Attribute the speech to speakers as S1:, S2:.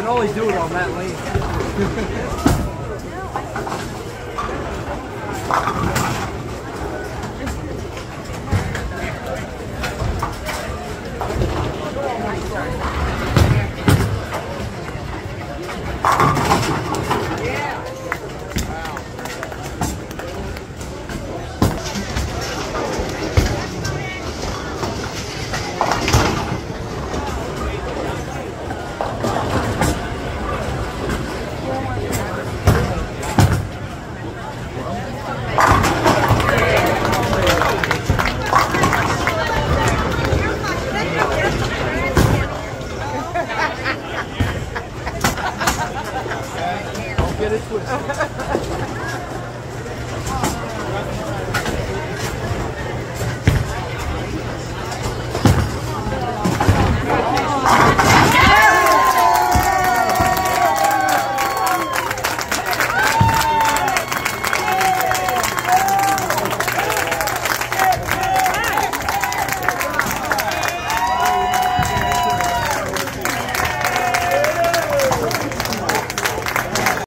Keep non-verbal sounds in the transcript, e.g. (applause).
S1: can only do it on that lane. (laughs) minutes (laughs)